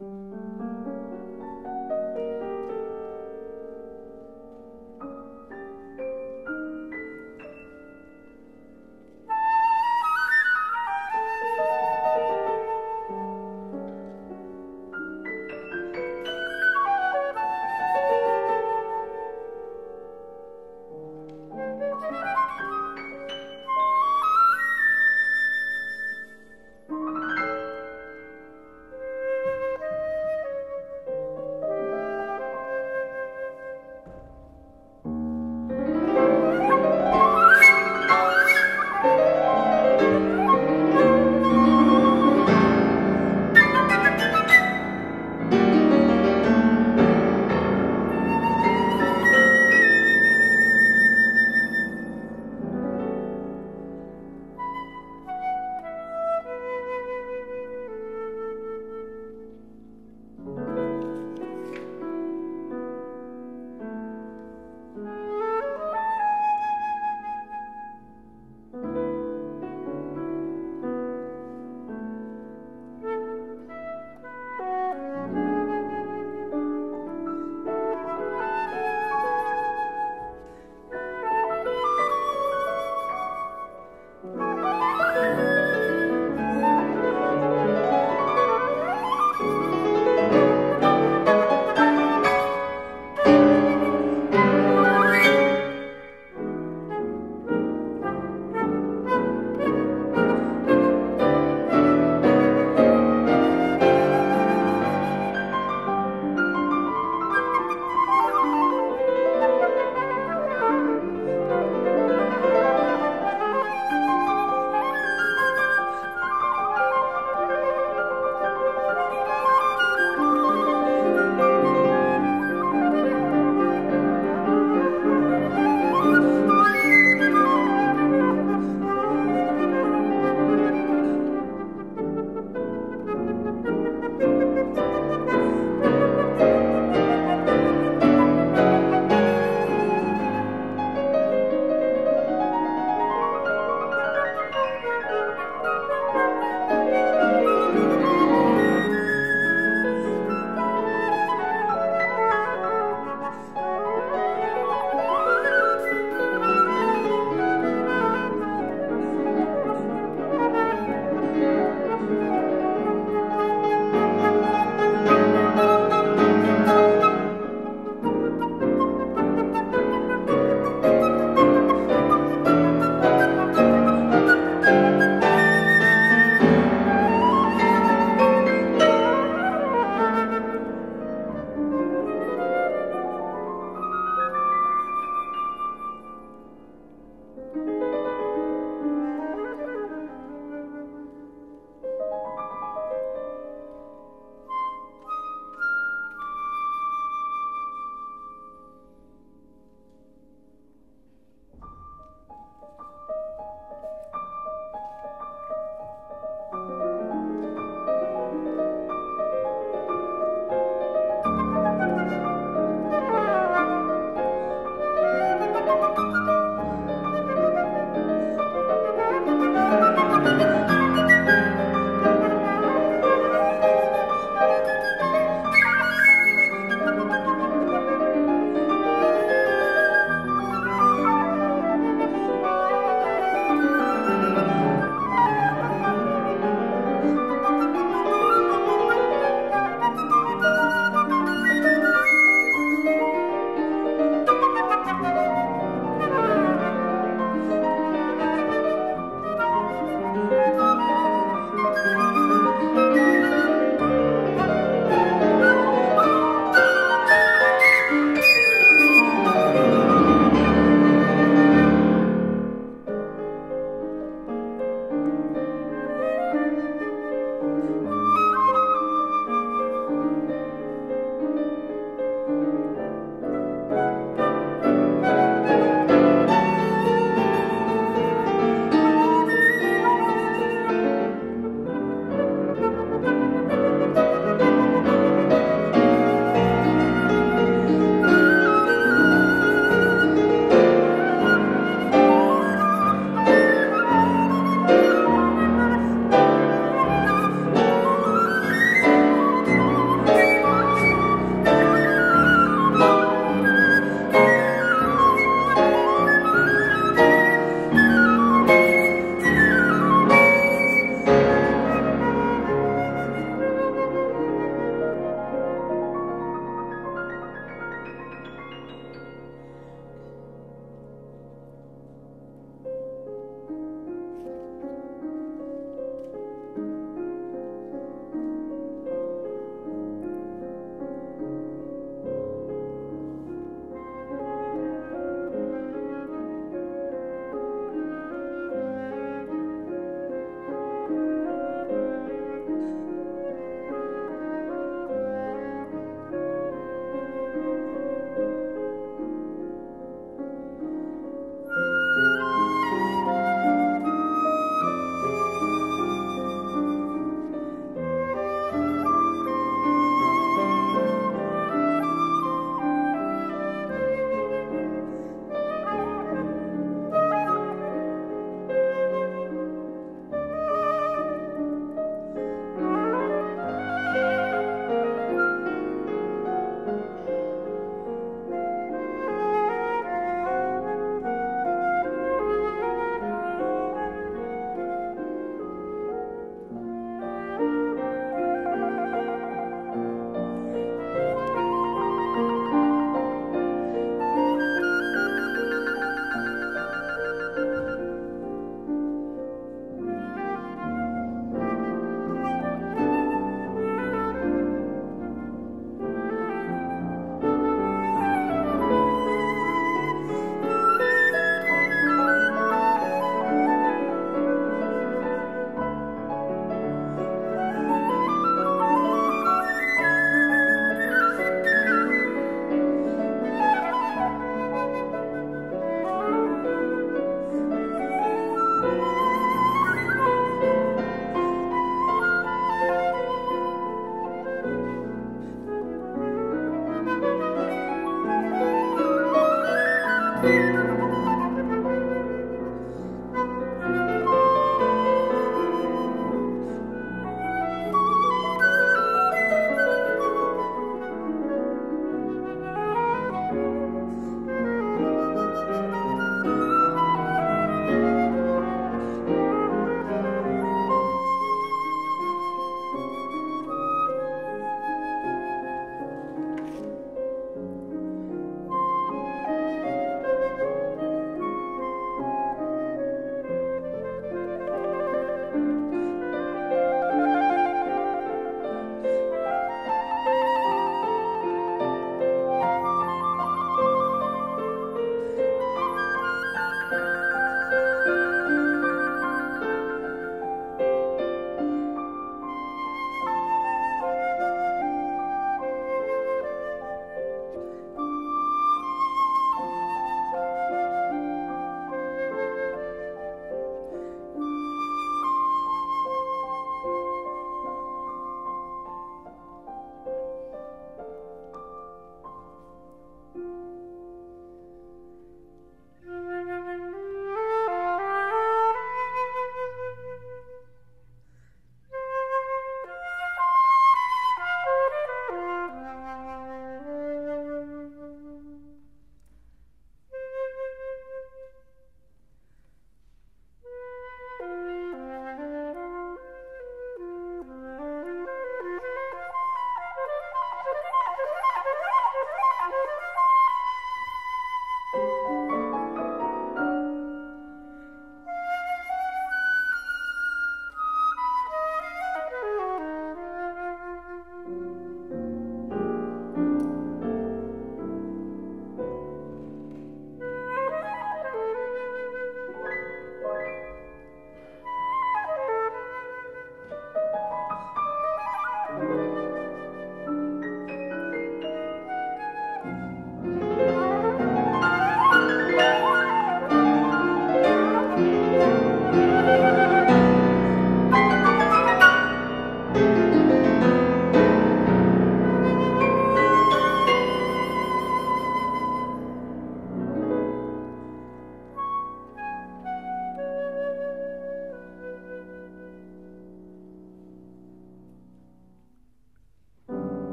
Música